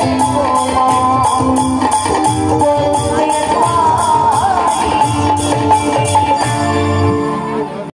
Oh.